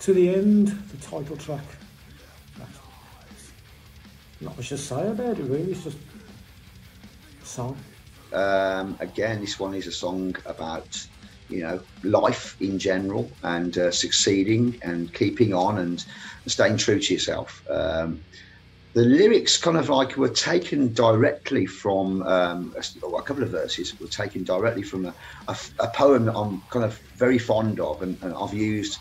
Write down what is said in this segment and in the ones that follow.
to the end, the title track. Not much to say about it really, it's just a song. Um, again, this one is a song about you know life in general and uh, succeeding and keeping on and staying true to yourself. Um, the lyrics kind of like were taken directly from um, a, a, couple of verses were taken directly from a, a, a poem that I'm kind of very fond of and, and, I've used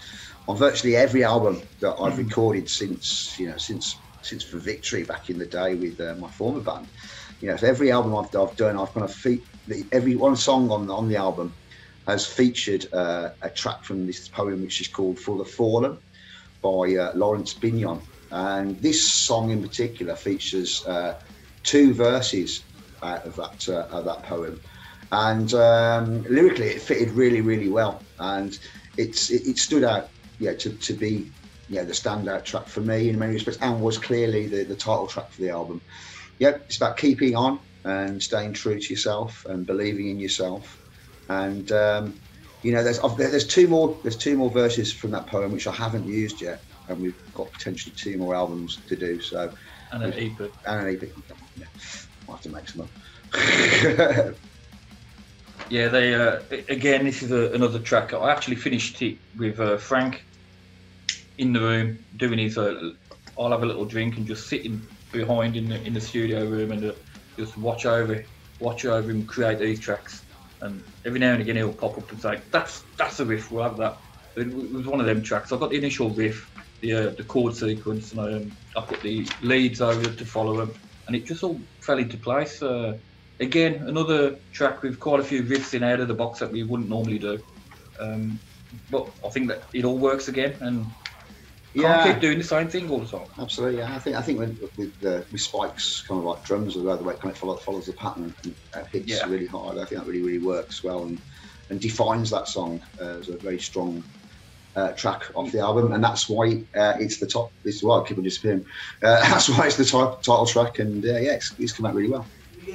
on virtually every album that I've mm. recorded since you know since since for Victory back in the day with uh, my former band. You know, so every album I've, I've done, I've kind of fe- every one song on on the album has featured uh, a track from this poem, which is called "For the Fallen" by uh, Laurence Binyon. And this song in particular features uh, two verses out of that uh, of that poem, and um, lyrically it fitted really, really well, and it's it, it stood out, yeah, to, to be yeah, the standout track for me in many respects, and was clearly the, the title track for the album. Yep, it's about keeping on and staying true to yourself and believing in yourself. And um, you know, there's there's two more there's two more verses from that poem which I haven't used yet, and we've got potentially two more albums to do. So and an EP and an EP. Yeah, I'll have to make some up. yeah, they uh, again. This is a, another track. I actually finished it with uh, Frank in the room doing his. Uh, I'll have a little drink and just sitting behind in the in the studio room and uh, just watch over watch over him create these tracks. And every now and again he'll pop up and say, "That's that's a riff. We'll have that." It was one of them tracks. I got the initial riff, the uh, the chord sequence, and I, um, I put the leads over to follow them, and it just all fell into place. Again, another track with quite a few riffs in out of the box that we wouldn't normally do. Um, but I think that it all works again, and yeah. Can't keep doing the same thing all the time. Absolutely, yeah. I think I think when, with uh, with spikes, kind of like drums, or the way it kind of follows, follows the pattern, and, uh, hits yeah. really hard. I think that really really works well and and defines that song uh, as a very strong uh, track off the album, and that's why uh, it's the top. This is why I keep on disappearing. Uh, that's why it's the t- title track, and uh, yeah, it's, it's come out really well.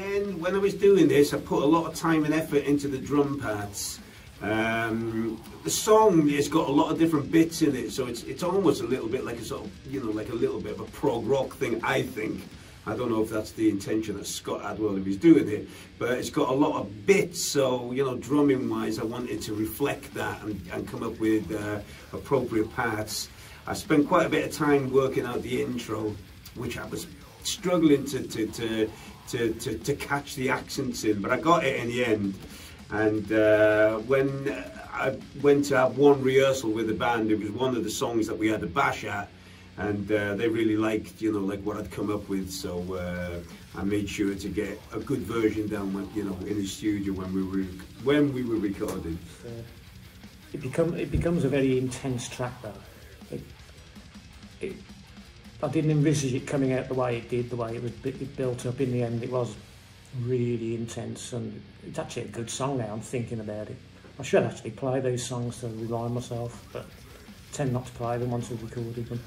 When I was doing this, I put a lot of time and effort into the drum parts. Um, the song has got a lot of different bits in it, so it's it's almost a little bit like a sort of you know like a little bit of a prog rock thing. I think. I don't know if that's the intention that Scott Adwell if he's doing it, but it's got a lot of bits. So you know, drumming wise, I wanted to reflect that and, and come up with uh, appropriate parts. I spent quite a bit of time working out the intro, which I was struggling to to to to, to, to catch the accents in, but I got it in the end. And uh, when I went to have one rehearsal with the band, it was one of the songs that we had a bash at, and uh, they really liked, you know, like what I'd come up with. So uh, I made sure to get a good version down, when, you know, in the studio when we were when we were recording. it become it becomes a very intense track though. It, it, I didn't envisage it coming out the way it did, the way it was it built up. In the end, it was really intense and it's actually a good song now I'm thinking about it I should actually play those songs to remind myself but tend not to play them once I've recorded them